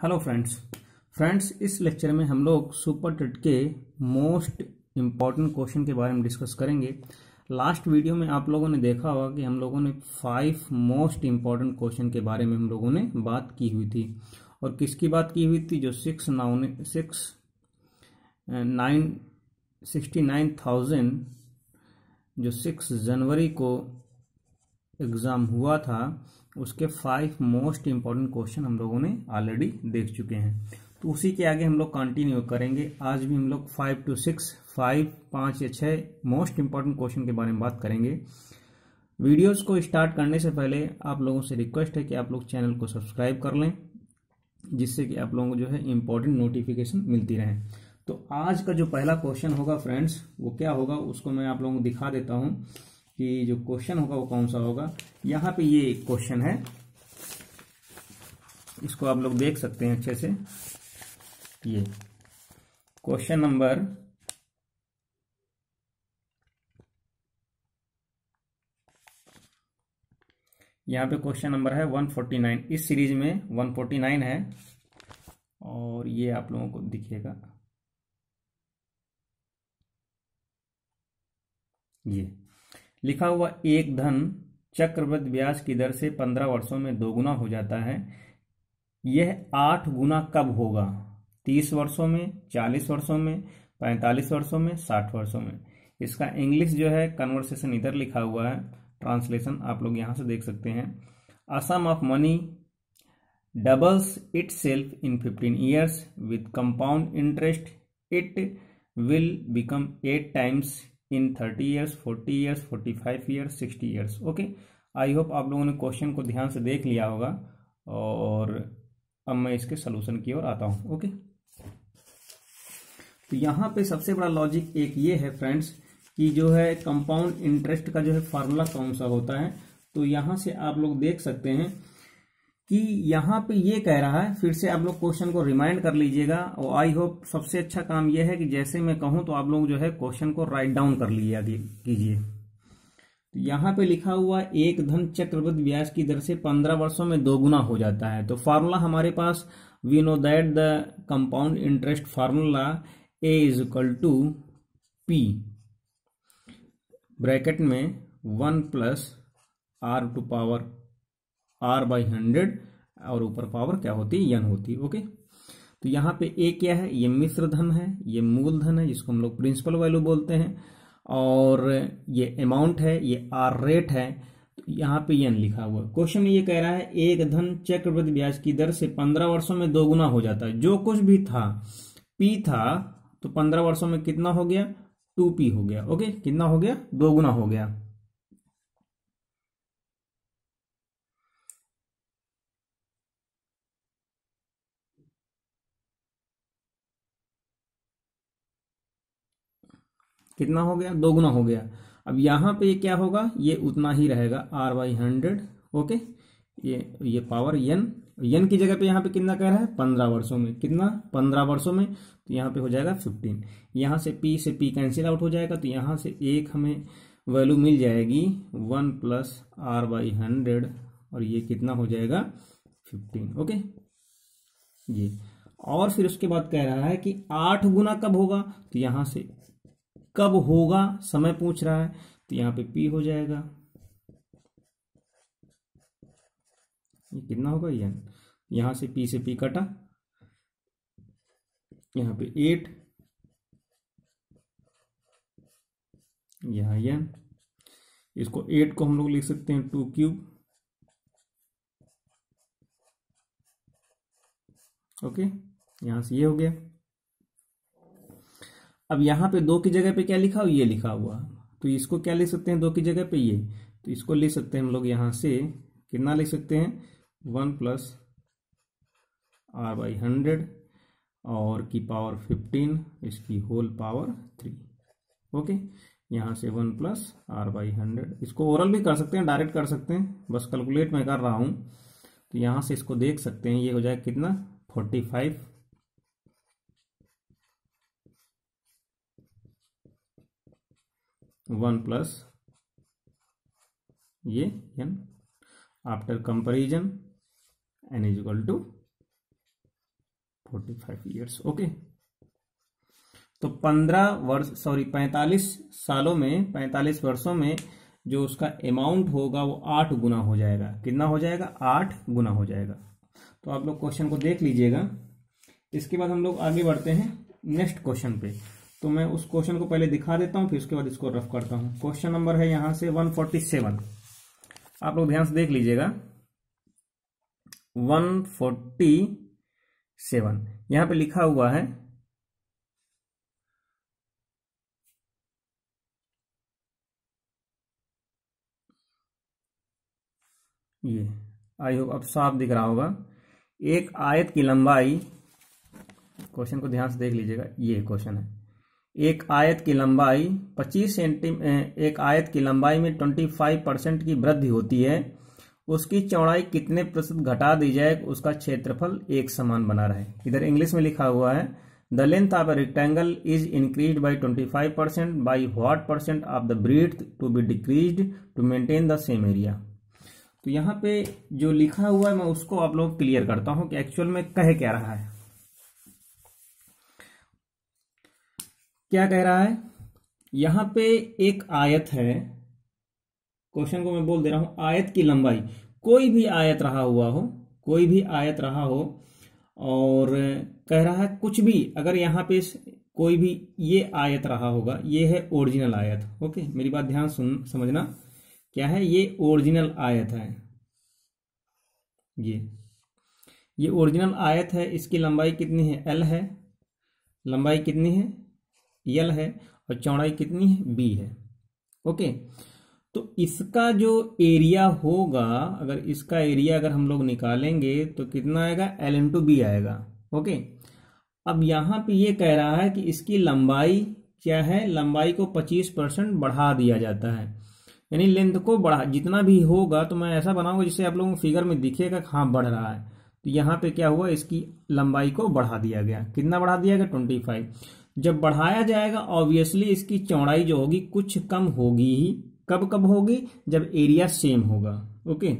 Hello friends friends इस lecture में हम लोग सुपर टेट के मोस्ट इंपॉर्टेंट क्वेश्चन के बारे में डिस्कस करेंगे। लास्ट वीडियो में आप लोगों ने देखा होगा कि हम लोगों ने फाइव मोस्ट इंपॉर्टेंट क्वेश्चन के बारे में हम लोगों ने बात की हुई थी। और किसकी बात की हुई थी? जो six noun six nine sixty nine thousand जो सिक्स जनवरी को एग्ज़ाम हुआ था उसके फाइव मोस्ट इंपॉर्टेंट क्वेश्चन हम लोगों ने ऑलरेडी देख चुके हैं। तो उसी के आगे हम लोग कंटिन्यू करेंगे। आज भी हम लोग फाइव टू सिक्स फाइव पाँच या छः मोस्ट इंपॉर्टेंट क्वेश्चन के बारे में बात करेंगे। वीडियोस को स्टार्ट करने से पहले आप लोगों से रिक्वेस्ट है कि आप लोग चैनल को सब्सक्राइब कर लें, जिससे कि आप लोगों को जो है इम्पोर्टेंट नोटिफिकेशन मिलती रहे। तो आज का जो पहला क्वेश्चन होगा फ्रेंड्स वो क्या होगा उसको मैं आप लोगों को दिखा देता हूँ। कि जो क्वेश्चन होगा वो कौन सा होगा? यहाँ पे ये क्वेश्चन है। इसको आप लोग देख सकते हैं अच्छे से। ये क्वेश्चन नंबर यहाँ पे क्वेश्चन नंबर है 149 इस सीरीज़ में 149 है। और ये आप लोगों को दिखेगा। ये। लिखा हुआ एक धन चक्रवृद्धि ब्याज की दर से पंद्रह वर्षों में दोगुना हो जाता है। यह आठ गुना कब होगा? तीस वर्षों में, चालीस वर्षों में, पैंतालीस वर्षों में, साठ वर्षों में? इसका इंग्लिश जो है कन्वर्सेशन इधर लिखा हुआ है। ट्रांसलेशन आप लोग यहाँ से देख सकते हैं। A sum of money doubles itself in fifteen years with compound interest it will become eight times in thirty years forty years forty five years sixty years okay I hope आप लोगों ने क्वेश्चन को ध्यान से देख लिया होगा और अब मैं इसके सोल्यूशन की ओर आता हूँ ओके तो यहाँ पे सबसे बड़ा लॉजिक एक ये है फ्रेंड्स कि जो है कंपाउंड इंटरेस्ट का जो है फार्मूला कौन सा होता है? तो यहाँ से आप लोग देख सकते हैं कि यहाँ पे ये कह रहा है, फिर से आप लोग क्वेश्चन को रिमाइंड कर लीजिएगा। और आई होप सबसे अच्छा काम यह है कि जैसे मैं कहूँ तो आप लोग जो है क्वेश्चन को राइट डाउन कर लीजिए कीजिए। तो यहाँ पे लिखा हुआ, एक धन चक्रवृद्धि ब्याज की दर से पंद्रह वर्षों में दोगुना हो जाता है। तो फार्मूला हमारे पास we know that the compound interest formula A is equal to P bracket में one plus R to power R by hundred और ऊपर पावर क्या होती है? यन होती है ओके तो यहाँ पे ए क्या है? ये मिश्र धन है, ये मूल धन है, जिसको हम लोग प्रिंसिपल वैल्यू बोलते हैं, और ये अमाउंट है, ये आर रेट है तो यहाँ पे यन लिखा हुआ क्वेश्चन ये कह रहा है, एक धन चक्रवृद्धि ब्याज की दर से पंद्रह वर्षों में दोगुना हो जाता है। जो कुछ भी था पी था तो पंद्रह वर्षों में कितना हो गया? टू पी हो गया ओके कितना हो गया? दोगुना हो गया। कितना हो गया? दोगुना हो गया। अब यहाँ पे ये क्या होगा? ये उतना ही रहेगा। आर बाई हंड्रेड ओके ये ये पावर यन यन की जगह पे यहाँ पे कितना कह रहा है? पंद्रह वर्षों में। कितना? पंद्रह वर्षों में। तो यहाँ पे हो जाएगा फिफ्टीन यहाँ से पी से पी कैंसिल आउट हो जाएगा। तो यहाँ से एक हमें वैल्यू मिल जाएगी one plus R by hundred और ये कितना हो जाएगा? फिफ्टीन ओके ये और फिर उसके बाद कह रहा है कि आठ गुना कब होगा? तो यहाँ से कब होगा, समय पूछ रहा है तो यहाँ पे पी हो जाएगा। ये कितना होगा? ये यहाँ से पी से पी कटा। यहाँ पे एट यहाँ यन इसको एट को हम लोग लिख सकते हैं टू क्यूब ओके यहाँ से ये हो गया। अब यहाँ पे दो की जगह पे क्या लिखा हुआ? ये लिखा हुआ। तो इसको क्या ले सकते हैं? दो की जगह पे ये। तो इसको ले सकते हैं हम लोग यहाँ से। कितना लिख सकते हैं? One plus R by hundred और की पावर फिफ्टीन, इसकी होल पावर थ्री। ओके? यहाँ से one plus R by hundred. इसको ओरल भी कर सकते हैं, डायरेक्ट कर सकते हैं। बस कैलकुलेट मैं कर रहा हूँ। तो यहाँ से इसको देख सकते हैं। ये हो जाए कितना? फोर्टी फाइव वन प्लस ये N. After comparison N is equal to forty five years okay तो पंद्रह वर्ष सॉरी पैंतालीस सालों में, पैंतालीस वर्षों में जो उसका अमाउंट होगा वो आठ गुना हो जाएगा। कितना हो जाएगा? आठ गुना हो जाएगा। तो आप लोग क्वेश्चन को देख लीजिएगा। इसके बाद हम लोग आगे बढ़ते हैं नेक्स्ट क्वेश्चन पे। तो मैं उस क्वेश्चन को पहले दिखा देता हूँ, फिर उसके बाद इसको रफ करता हूँ। क्वेश्चन नंबर है यहाँ से 147 आप लोग ध्यान से देख लीजिएगा। 147 यहाँ पे लिखा हुआ है, ये आई होप अब साफ़ दिख रहा होगा। एक आयत की लंबाई क्वेश्चन को ध्यान से देख लीजिएगा, ये क्वेश्चन है। एक आयत की लंबाई 25 सेंटी एक आयत की लंबाई में 25 परसेंट की वृद्धि होती है। उसकी चौड़ाई कितने प्रतिशत घटा दी जाए, उसका क्षेत्रफल एक समान बना रहे। इधर इंग्लिश में लिखा हुआ है the length of a rectangle is increase by 25 percent by what percent of the breadth to be decrease to maintain the same area तो यहाँ पे जो लिखा हुआ है, मैं उसको आप लोग क्लियर करता हूँ कि एक्चुअल में कह क्या रहा है। क्या कह रहा है? यहाँ पे एक आयत है। क्वेश्चन को मैं बोल दे रहा हूँ, आयत की लंबाई। कोई भी आयत रहा हुआ हो, कोई भी आयत रहा हो, और कह रहा है कुछ भी, अगर यहाँ पे कोई भी ये आयत रहा होगा, ये है ओरिजिनल आयत। ओके मेरी बात ध्यान सुन, समझना। क्या है? ये ओरिजिनल आयत है। ये ये ओरिजिनल आयत है, इसकी लंबाई कितनी है? एल है। लंबाई कितनी है? यल है और चौड़ाई कितनी है? बी है। ओके तो इसका जो एरिया होगा, अगर इसका एरिया अगर हम लोग निकालेंगे तो कितना आएगा? एल इंटू बी आएगा। ओके अब यहाँ पे ये कह रहा है कि इसकी लंबाई क्या है? लंबाई को 25 परसेंट बढ़ा दिया जाता है। यानी लेंथ को बढ़ा, जितना भी होगा तो मैं ऐसा बनाऊँगा जिससे आप लोगों को फिगर में दिखेगा हाँ बढ़ रहा है। तो यहाँ पे क्या हुआ? इसकी लंबाई को बढ़ा दिया गया। कितना बढ़ा दिया गया? ट्वेंटी फाइव जब बढ़ाया जाएगा ऑब्वियसली इसकी चौड़ाई जो होगी कुछ कम होगी ही। कब कब होगी? जब एरिया सेम होगा ओके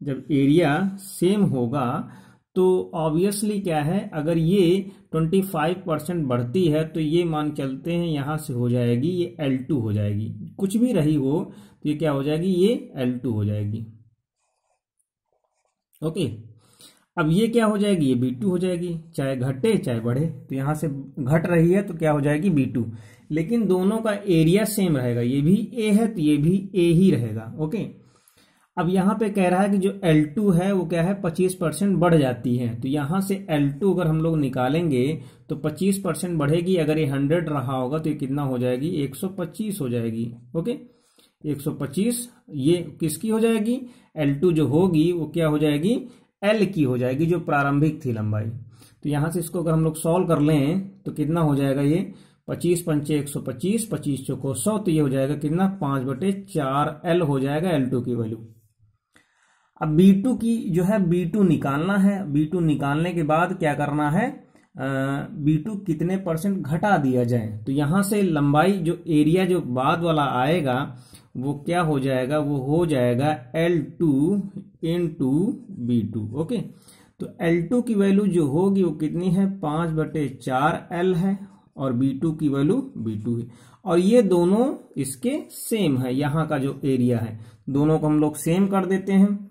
जब एरिया सेम होगा तो ऑब्वियसली क्या है? अगर ये 25 परसेंट बढ़ती है तो ये मान चलते हैं, यहाँ से हो जाएगी, ये L2 हो जाएगी। कुछ भी रही हो तो ये क्या हो जाएगी? ये L2 हो जाएगी। ओके अब ये क्या हो जाएगी? ये B2 हो जाएगी। चाहे घटे, चाहे बढ़े। तो यहाँ से घट रही है तो क्या हो जाएगी? B2 लेकिन दोनों का एरिया सेम रहेगा। ये भी ए है तो ये भी ए ही रहेगा। ओके अब यहाँ पे कह रहा है कि जो L2 है, वो क्या है? 25 परसेंट बढ़ जाती है। तो यहाँ से L2 अगर हम लोग निकालेंगे तो 25 परसेंट बढ़ेगी। अगर ये 100 रहा होगा तो ये कितना हो जाएगी? 125 हो जाएगी। ओके 125 ये किसकी हो जाएगी? L2 जो होगी, वो क्या हो जाएगी? L की हो जाएगी जो प्रारंभिक थी लंबाई। तो यहाँ से इसको अगर हम लोग सॉल्व कर लें तो कितना हो जाएगा ये? पच्चीस पंचे एक सौ पच्चीस पच्चीस चौको सौ तो ये हो जाएगा कितना? पाँच बटे चार एल हो जाएगा एल टू की वैल्यू अब बी टू की जो है बी टू निकालना है। बी टू निकालने के बाद क्या करना है? बी टू कितने परसेंट घटा दिया जाए? तो यहाँ से लंबाई जो एरिया जो बाद वाला आएगा वो क्या हो जाएगा? वो हो जाएगा L2 two into B two okay तो L2 की वैल्यू जो होगी वो कितनी है? पाँच बटे चार एल है और B2 की वैल्यू B2 है। और ये दोनों इसके सेम है, यहाँ का जो एरिया है। दोनों को हम लोग सेम कर देते हैं।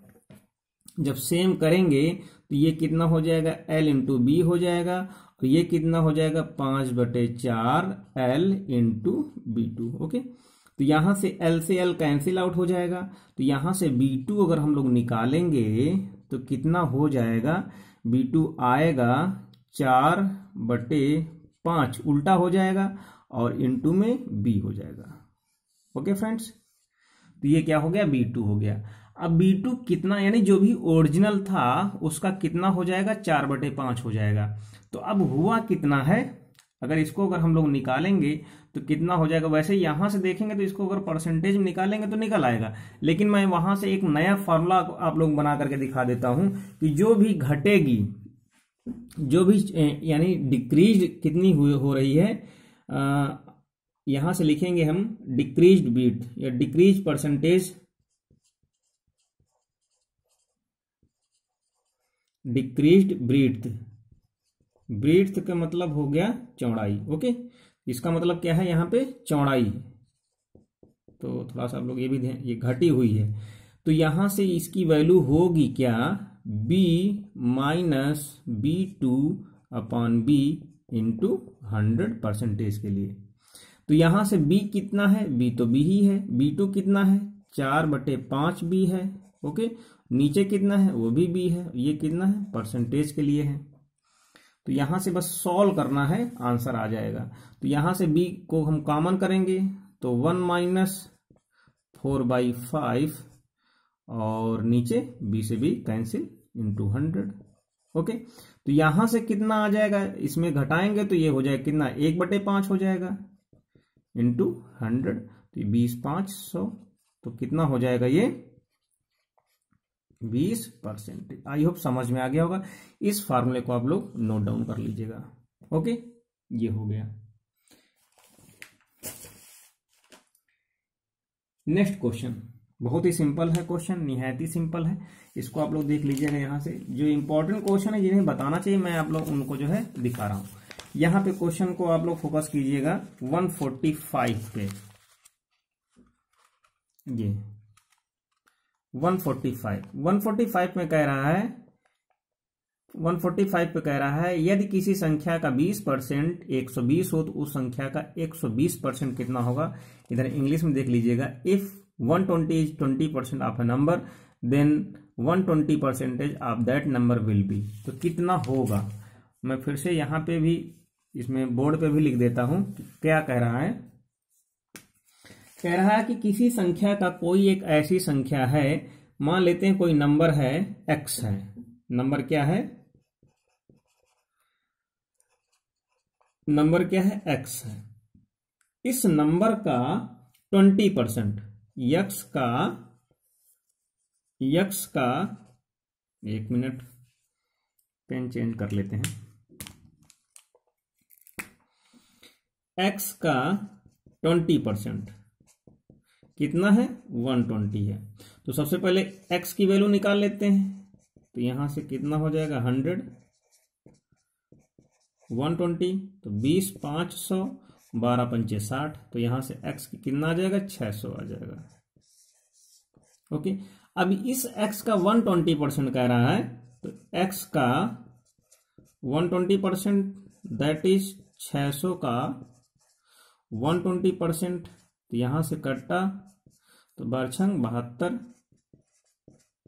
जब सेम करेंगे तो ये कितना हो जाएगा? एल इंटू बी हो जाएगा। और ये कितना हो जाएगा? पाँच बटे चार L into B two okay तो यहाँ से एल से एल कैंसिल आउट हो जाएगा। तो यहाँ से बी टू अगर हम लोग निकालेंगे तो कितना हो जाएगा? बी टू आएगा चार बटे पाँच, उल्टा हो जाएगा और इंटू में बी हो जाएगा। ओके फ्रेंड्स तो ये क्या हो गया? बी टू हो गया। अब बी टू कितना, यानी जो भी ओरिजिनल था, उसका कितना हो जाएगा? चार बटे पाँच हो जाएगा। तो अब हुआ कितना है? अगर इसको अगर हम लोग निकालेंगे तो कितना हो जाएगा? वैसे यहाँ से देखेंगे तो इसको अगर परसेंटेज निकालेंगे तो निकल आएगा। लेकिन मैं वहाँ से एक नया फॉर्मूला आप लोग बना करके दिखा देता हूँ कि जो भी घटेगी, जो भी यानी डिक्रीज कितनी हो रही है यहाँ से लिखेंगे हम डिक्रीज बीट या decrease percentage decrease breadth breadth का मतलब हो गया चौड़ाई ओके इसका मतलब क्या है यहाँ पे? चौड़ाई। तो थोड़ा सा आप लोग ये भी ये घटी हुई है। तो यहाँ से इसकी वैल्यू होगी क्या? B minus B two upon B into hundred percentage के लिए। तो यहाँ से b कितना है? B तो b ही है। B टू कितना है? चार बटे पाँच बी है ओके नीचे कितना है? वो भी b है। ये कितना है? परसेंटेज के लिए है। तो यहाँ से बस सॉल्व करना है आंसर आ जाएगा। तो यहाँ से बी को हम कॉमन करेंगे तो one minus four by five और नीचे बी से B cancel into hundred okay तो यहाँ से कितना आ जाएगा? इसमें घटाएँगे तो ये हो जाएगा कितना? एक बटे पाँच हो जाएगा। इंटू हंड्रेड तो बीस पाँच सौ तो कितना हो जाएगा ये? बीस परसेंट। आई होप समझ में आ गया होगा। इस फार्मूले को आप लोग नोट डाउन कर लीजिएगा। ओके? ये हो गया। Next question. बहुत ही सिंपल है क्वेश्चन, निहायत ही सिंपल है। इसको आप लोग देख लीजिएगा यहाँ से। जो इंपॉर्टेंट क्वेश्चन है, जिन्हें बताना चाहिए, मैं आप लोग उनको जो है दिखा रहा हूँ। यहाँ पे क्वेश्चन को आप लोग फोकस कीजिएगा। 145 पे। ये। 145 145 में कह रहा है 145 पे कह रहा है, यदि किसी संख्या का 20 परसेंट एक सौ बीस हो तो उस संख्या का 120 परसेंट कितना होगा? इधर इंग्लिश में देख लीजिएगा। If 120 is 20 percent of a number then 120 percentage of that number will be तो कितना होगा? मैं फिर से यहाँ पे भी, इसमें बोर्ड पे भी लिख देता हूँ क्या कह रहा है? कह रहा है कि किसी संख्या का कोई एक ऐसी संख्या है, मान लेते हैं कोई नंबर है एक्स है। नंबर क्या है? नंबर क्या है? एक्स है। इस नंबर का ट्वेंटी परसेंट यक्स का यक्स का, एक मिनट, पेन चेंज कर लेते हैं। एक्स का ट्वेंटी परसेंट। कितना है? वन ट्वेंटी है। तो सबसे पहले एक्स की वैल्यू निकाल लेते हैं। तो यहाँ से कितना हो जाएगा? हंड्रेड। वन ट्वेंटी तो बीस पाँच सौ, बारह पंचे साठ। तो यहाँ से एक्स की कितना आ जाएगा? छह सौ आ जाएगा। ओके? अब इस एक्स का वन ट्वेंटी परसेंट कह रहा है तो एक्स का one twenty percent that is छह सौ का वन ट्वेंटी परसेंट। तो यहाँ से कट्टा तो बारछंग बहत्तर,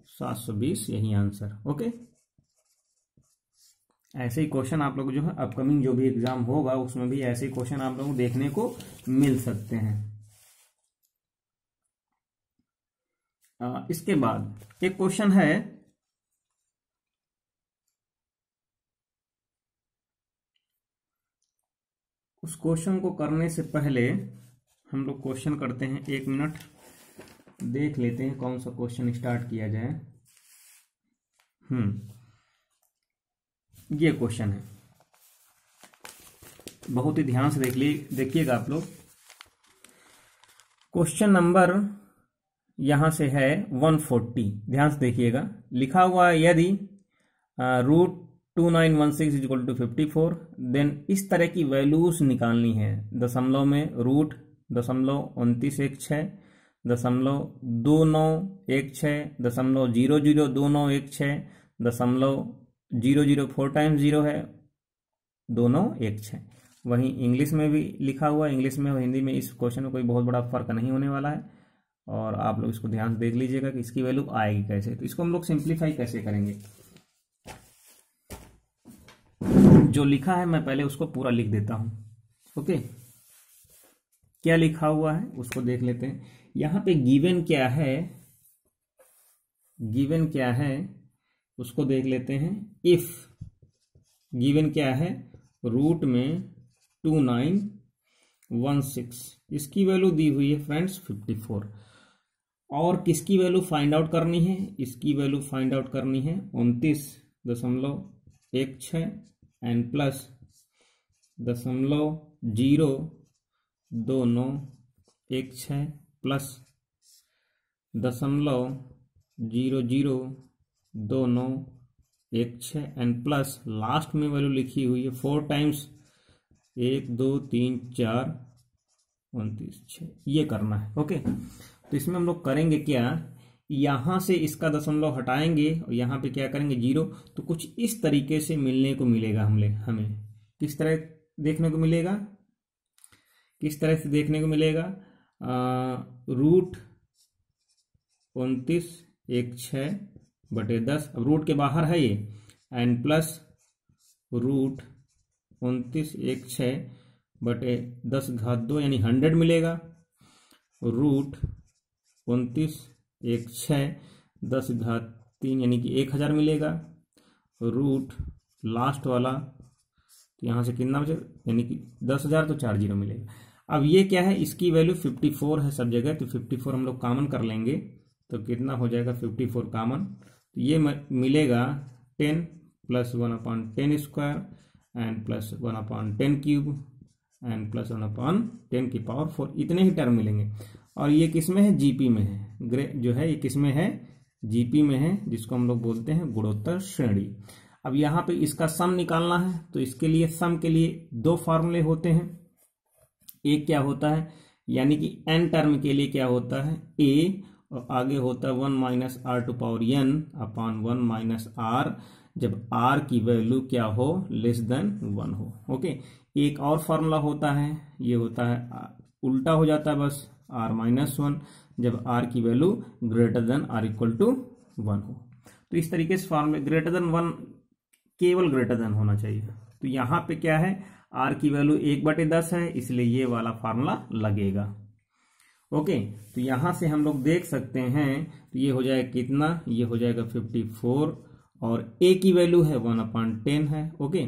सात सौ बीस, यही आंसर, ओके? ऐसे ही क्वेश्चन आप लोग जो है अपकमिंग जो भी एग्ज़ाम होगा, उसमें भी ऐसे ही क्वेश्चन आप लोगों देखने को मिल सकते हैं। इसके बाद एक क्वेश्चन है, उस क्वेश्चन को करने से पहले हम लोग क्वेश्चन करते हैं एक मिनट देख लेते हैं कौन सा क्वेश्चन स्टार्ट किया जाए। हम्म ये क्वेश्चन है। बहुत ही ध्यान से देख ली, देखिएगा आप लोग। क्वेश्चन नंबर यहाँ से है 140 ध्यान से देखिएगा। लिखा हुआ है यदि root two nine one six equal to fifty four then इस तरह की वैल्यूज़ निकालनी है। दशमलव में रूट दशमलव उनतीस एक छः दशमलव दो नौ एक छः दशमलव ज़ीरो ज़ीरो दो नौ एक छः दशमलव zero zero four times zero है, दो नौ एक छः वहीं इंग्लिश में भी लिखा हुआ है इंग्लिश में और हिंदी में इस क्वेश्चन में कोई बहुत बड़ा फ़र्क नहीं होने वाला है। और आप लोग इसको ध्यान से देख लीजिएगा कि इसकी वैल्यू आएगी कैसे। तो इसको हम लोग सिंप्लीफाई कैसे करेंगे? जो लिखा है, मैं पहले उसको पूरा लिख देता हूँ। ओके? क्या लिखा हुआ है, उसको देख लेते हैं। यहाँ पे गिवन क्या है? गिवन क्या है? उसको देख लेते हैं। इफ़ गिवन क्या है? रूट में टू नाइन वन सिक्स इसकी वैल्यू दी हुई है फ्रेंड्स फिफ्टी फोर और किसकी वैल्यू फाइंड आउट करनी है? इसकी वैल्यू फाइंड आउट करनी है उनतीस दशमलव एक छ एन प्लस दशमलव ज़ीरो दो नौ एक छ प्लस दशमलव ज़ीरो ज़ीरो दो नौ एक छ एंड प्लस लास्ट में वैल्यू लिखी हुई है फोर टाइम्स एक, दो, तीन, चार, उनतीस छ ये करना है ओके तो इसमें हम लोग करेंगे क्या? यहाँ से इसका दशमलव हटाएँगे और यहाँ पे क्या करेंगे? ज़ीरो। तो कुछ इस तरीके से मिलने को मिलेगा हमले, हमें। किस तरह देखने को मिलेगा? किस तरह से देखने को मिलेगा? रूट उनतीस, एक छ बटे दस। अब रूट के बाहर है ये। एन प्लस रूट उनतीस, एक छ बटे दस घात दो, यानी हंड्रेड मिलेगा। रूट उनतीस, एक छ दस घात तीन, यानी कि एक हज़ार मिलेगा। रूट लास्ट वाला तो यहाँ से कितना बचे? यानी कि दस हज़ार तो चार ज़ीरो मिलेगा। अब ये क्या है? इसकी वैल्यू फिफ्टी फोर है सब जगह तो फिफ्टी फोर हम लोग कॉमन कर लेंगे। तो कितना हो जाएगा फिफ्टी फोर कॉमन तो ये मिलेगा ten plus one upon ten square and plus one upon ten cube and plus one upon ten की पावर फोर इतने ही टर्म मिलेंगे। और ये किसमें है? जीपी में है। ग्रे जो है, ये किसमें है? जीपी में है, जिसको हम लोग बोलते हैं गुणोत्तर श्रेणी। अब यहाँ पे इसका सम निकालना है तो इसके लिए सम के लिए दो फार्मूले होते हैं। एक क्या होता है? यानी कि एन टर्म के लिए क्या होता है? ए और आगे होता है one minus R two power N upon one minus R जब आर की वैल्यू क्या हो? लेस देन वन हो। ओके एक और फार्मूला होता है। ये होता है, उल्टा हो जाता है बस आर माइनस वन जब आर की value greater than R equal to one हो। तो इस तरीके से फॉर्मूले ग्रेटर देन वन केवल ग्रेटर देन होना चाहिए। तो यहाँ पे क्या है? आर की वैल्यू एक बटे दस है, इसलिए ये वाला फार्मूला लगेगा। ओके तो यहाँ से हम लोग देख सकते हैं तो ये हो जाएगा कितना? ये हो जाएगा फिफ्टी फोर और ए की वैल्यू है वन अपॉन टेन है ओके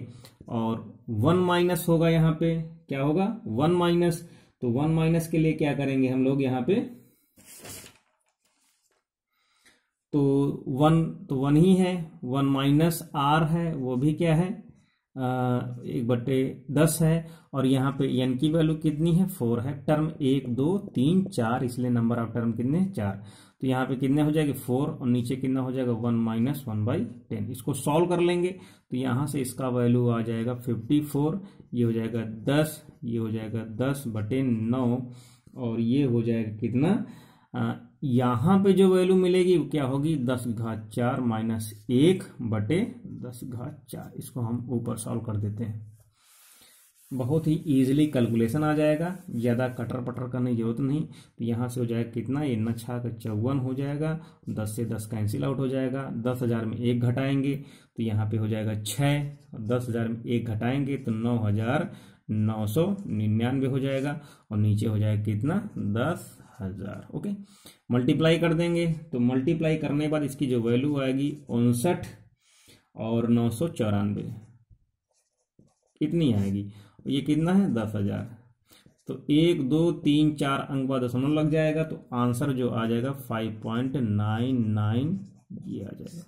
और वन माइनस होगा यहाँ पे, क्या होगा? वन माइनस तो वन माइनस के लिए क्या करेंगे हम लोग यहाँ पे? तो वन तो वन ही है वन माइनस आर है, वो भी क्या है? एक बटे दस है, और यहाँ पे एन की वैल्यू कितनी है? फोर है। टर्म एक, दो, तीन, चार, इसलिए नंबर ऑफ़ टर्म कितने चार। तो यहाँ पे कितने हो जाएँगे? फोर और नीचे कितना हो जाएगा? One minus one by ten इसको सॉल्व कर लेंगे तो यहाँ से इसका वैल्यू आ जाएगा फिफ्टी फोर ये हो जाएगा दस, ये हो जाएगा दस बटे नौ, और ये हो जाएगा कितना? यहाँ पे जो वैल्यू मिलेगी वो क्या होगी? दस घात चार माइनस एक बटे दस घात चार। इसको हम ऊपर सॉल्व कर देते हैं। बहुत ही इजीली कैलकुलेशन आ जाएगा। ज़्यादा कटर पटर करने की ज़रूरत नहीं। तो यहाँ से हो जाएगा कितना? ये नछा का चौवन हो जाएगा। दस से दस कैंसिल आउट हो जाएगा। दस हज़ार में एक घटाएँगे तो यहाँ पे हो जाएगा छः दस हज़ार में एक घटाएँगे तो नौ हज़ार नौ सौ निन्यानवे हो जाएगा। और नीचे हो जाएगा कितना? दस हज़ार ओके मल्टीप्लाई कर देंगे तो मल्टीप्लाई करने के बाद इसकी जो वैल्यू आएगी उनसठ और नौ सौ चौरानवे। कितनी आएगी। ये कितना है? दस हज़ार। तो एक, दो, तीन, चार अंक बाद दशमलव लग जाएगा तो आंसर जो आ जाएगा फाइव पॉइंट नाइन नाइन ये आ जाएगा।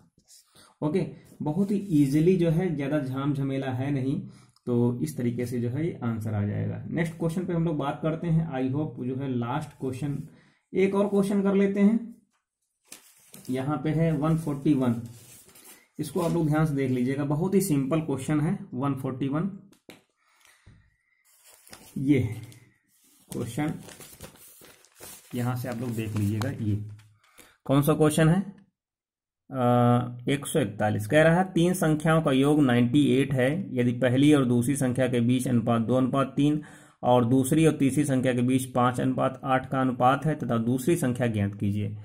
ओके बहुत ही इजीली जो है, ज़्यादा झाम झमेला है नहीं। तो इस तरीके से जो है ये आंसर आ जाएगा। नेक्स्ट क्वेश्चन पे हम लोग बात करते हैं। आई होप जो है लास्ट क्वेश्चन एक और क्वेश्चन कर लेते हैं। यहाँ पे है 141 इसको आप लोग ध्यान से देख लीजिएगा। बहुत ही सिंपल क्वेश्चन है। 141 ये क्वेश्चन यहाँ से आप लोग देख लीजिएगा ये। कौन सा क्वेश्चन है? एक सौ इकतालीस। कह रहा है, तीन संख्याओं का योग नाइन्टी एट है। यदि पहली और दूसरी संख्या के बीच अनुपात दो, अनुपात तीन, और दूसरी और तीसरी संख्या के बीच पाँच, अनुपात आठ का अनुपात है, तथा दूसरी संख्या ज्ञात कीजिए।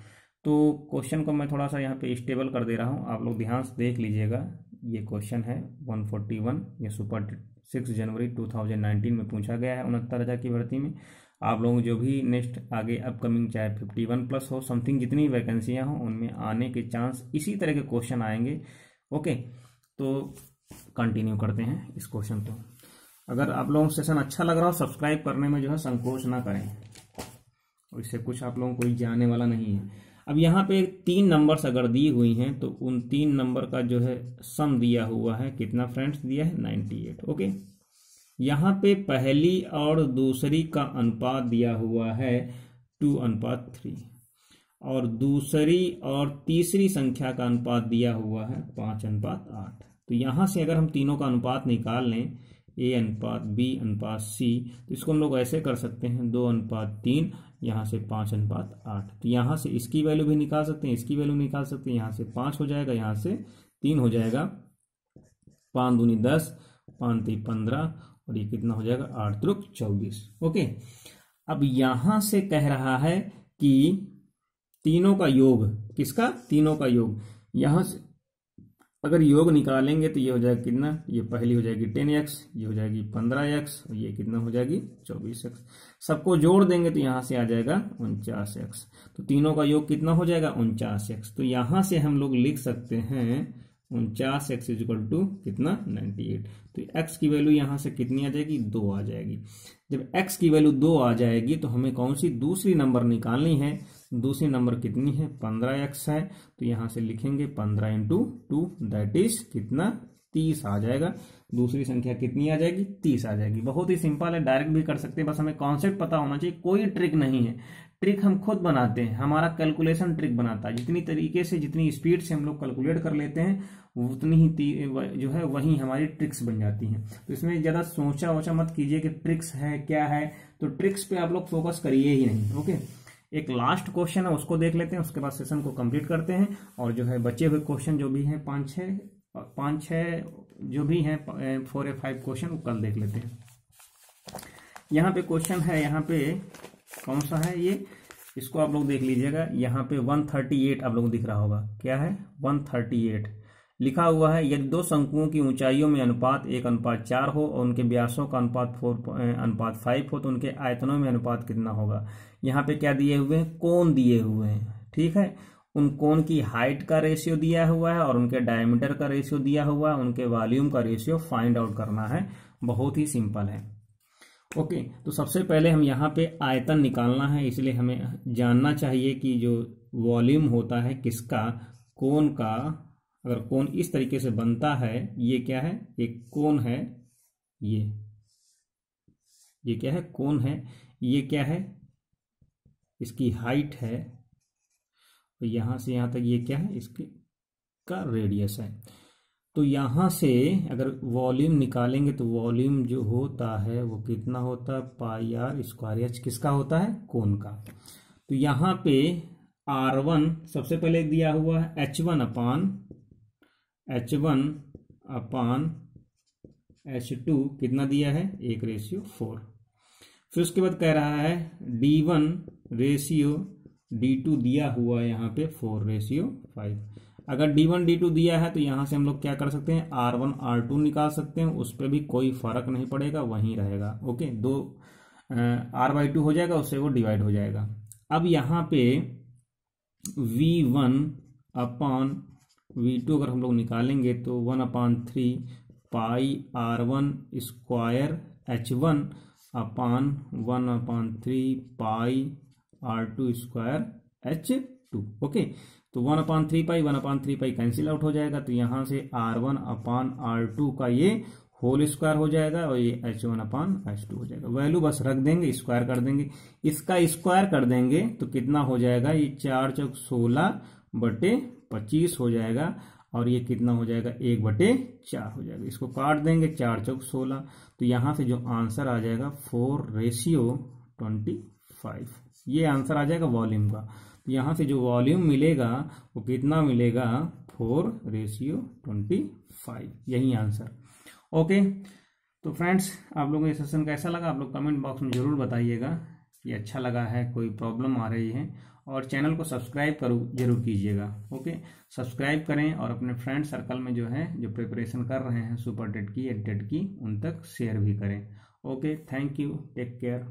तो क्वेश्चन को मैं थोड़ा सा यहाँ पे स्टेबल कर दे रहा हूँ। आप लोग ध्यान से देख लीजिएगा। ये क्वेश्चन है 141 ये सुपर सिक्स जनवरी 2019 में पूछा गया है उनहत्तर हज़ार की भर्ती में। आप लोग जो भी नेक्स्ट आगे अपकमिंग चाहे फिफ्टी वन प्लस हो समथिंग जितनी वैकेंसियाँ हों, उनमें आने के चांस इसी तरह के क्वेश्चन आएँगे। ओके तो कंटिन्यू करते हैं इस क्वेश्चन को। अगर आप लोगों को सेशन अच्छा लग रहा हो सब्सक्राइब करने में जो है संकोच ना करें। और इससे कुछ आप लोगों को कोई जाने वाला नहीं है। अब यहाँ पे तीन नंबर्स अगर दी हुई हैं तो उन तीन नंबर का जो है सम दिया हुआ है, कितना फ्रेंड्स दिया है? नाइन्टी एट ओके यहाँ पे पहली और दूसरी का अनुपात दिया हुआ है टू अनुपात थ्री। और दूसरी और तीसरी संख्या का अनुपात दिया हुआ है पाँच अनुपात आठ। तो यहाँ से अगर हम तीनों का अनुपात निकाल लें, ए अनुपात, बी अनुपात, सी तो इसको हम लोग ऐसे कर सकते हैं, दो अनुपात तीन, यहाँ से पाँच अनुपात आठ। तो यहाँ से इसकी वैल्यू भी निकाल सकते हैं, इसकी वैल्यू निकाल सकते हैं, यहाँ से पाँच हो जाएगा, यहाँ से तीन हो जाएगा। पाँच दूनी दस, पाँच ती पंद्रह और ये कितना हो जाएगा? आठ त्रुक चौबीस। ओके? अब यहाँ से कह रहा है कि तीनों का योग किसका? तीनों का योग। यहाँ से अगर योग निकालेंगे तो ये हो जाएगा कितना? ये पहली हो जाएगी टेन एक्स, ये हो जाएगी पंद्रह एक्स, और ये कितना हो जाएगी? चौबीस एक्स। सबको जोड़ देंगे तो यहाँ से आ जाएगा उनचास एक्स। तो तीनों का योग कितना हो जाएगा? उनचास एक्स। तो यहाँ से हम लोग लिख सकते हैं उनचास एक्स इज़ इक्वल टू कितना? नाइन्टी एट तो एक्स की वैल्यू यहाँ से कितनी आ जाएगी? दो आ जाएगी। जब एक्स की वैल्यू दो आ जाएगी तो हमें कौन सी दूसरी नंबर निकालनी है? दूसरी नंबर कितनी है? पंद्रह एक्स है। तो यहाँ से लिखेंगे पंद्रह इंटू टू दैट इज़ कितना? तीस आ जाएगा। दूसरी संख्या कितनी आ जाएगी? तीस आ जाएगी। बहुत ही सिंपल है। डायरेक्ट भी कर सकते हैं। बस हमें कॉन्सेप्ट पता होना चाहिए। कोई ट्रिक नहीं है। ट्रिक हम खुद बनाते हैं, हमारा कैलकुलेशन ट्रिक बनाता है। जितनी तरीके से, जितनी स्पीड से हम लोग कैलकुलेट कर लेते हैं, उतनी ही जो है, वही हमारी ट्रिक्स बन जाती हैं। तो इसमें ज़्यादा सोचा वोचा मत कीजिए कि ट्रिक्स है, क्या है। तो ट्रिक्स पे आप लोग फोकस करिए ही नहीं, ओके? एक लास्ट क्वेश्चन है, उसको देख लेते हैं, उसके बाद सेशन को कंप्लीट करते हैं। और जो है, बचे हुए क्वेश्चन जो भी हैं, पाँच छः पाँच छः जो भी हैं फोर या फाइव क्वेश्चन, वो कल देख लेते हैं। यहाँ पे क्वेश्चन है, यहाँ पे कौन सा है ये? इसको आप लोग देख लीजिएगा। यहाँ पे 138 आप लोग दिख रहा होगा। क्या है? 138 लिखा हुआ है, यदि दो शंकुओं की ऊंचाइयों में अनुपात एक, अनुपात चार हो और उनके व्यासों का अनुपात फोर अनुपात फाइव हो तो उनके आयतनों में अनुपात कितना होगा? यहाँ पे क्या दिए हुए हैं? कोण दिए हुए हैं। ठीक है? उन कोण की हाइट का रेशियो दिया हुआ है और उनके डायमीटर का रेशियो दिया हुआ है। उनके वॉल्यूम का रेशियो फाइंड आउट करना है। बहुत ही सिंपल है। ओके तो सबसे पहले हम यहाँ पे आयतन निकालना है, इसलिए हमें जानना चाहिए कि जो वॉल्यूम होता है किसका कोन का, अगर कोन इस तरीके से बनता है, ये क्या है, एक कोन है, ये ये क्या है कोन है, ये क्या है, इसकी हाइट है और यहाँ से यहाँ तक ये क्या है, इसकी का रेडियस है। तो यहाँ से अगर वॉल्यूम निकालेंगे तो वॉल्यूम जो होता है वो कितना होता है? पाई आर स्क्वायर एच किसका होता है? कोन का। तो यहाँ पे आर वन सबसे पहले दिया हुआ है H one upon, H one upon H two कितना दिया है? एक रेशियो फोर। फिर उसके बाद कह रहा है D one ratio D two दिया हुआ है यहाँ पे फोर रेशियो फाइव। अगर डी वन डी टू दिया है तो यहाँ से हम लोग क्या कर सकते हैं? आर वन आर टू निकाल सकते हैं। उस पर भी कोई फ़र्क नहीं पड़ेगा, वहीं रहेगा। ओके? दो आर बाई टू हो जाएगा, उससे वो डिवाइड हो जाएगा। अब यहाँ पे V one upon V two अगर हम लोग निकालेंगे तो one upon three pi R one square H one upon one upon three pi R two square H two okay? तो one upon three pi, one upon three pi cancel out हो जाएगा। तो यहाँ से R one upon R two का ये whole square हो जाएगा और ये H one upon H two हो जाएगा। वैल्यू बस रख देंगे स्क्वायर कर देंगे। इसका स्क्वायर कर देंगे तो कितना हो जाएगा? ये चार चौक सोलह बटे पच्चीस हो जाएगा और ये कितना हो जाएगा? एक बटे चार हो जाएगा। इसको काट देंगे चार चौक सोलह। तो यहाँ से जो आंसर आ जाएगा फोर रेशियो ट्वेंटी फाइव ये आंसर आ जाएगा वॉल्यूम का। यहाँ से जो वॉल्यूम मिलेगा, वो कितना मिलेगा? Four ratio twenty five. यही आंसर। ओके तो फ्रेंड्स, आप लोगों को ये सेशन कैसा लगा? आप लोग कमेंट बॉक्स में ज़रूर बताइएगा। कि अच्छा लगा है, कोई प्रॉब्लम आ रही है। और चैनल को सब्सक्राइब करो, ज़रूर कीजिएगा। ओके, सब्सक्राइब करें और अपने फ्रेंड सर्कल में जो है, जो प्रिपरेशन कर रहे हैं, सुपर टेट की या टेट की, उन तक शेयर भी करें। Okay, thank you, take care.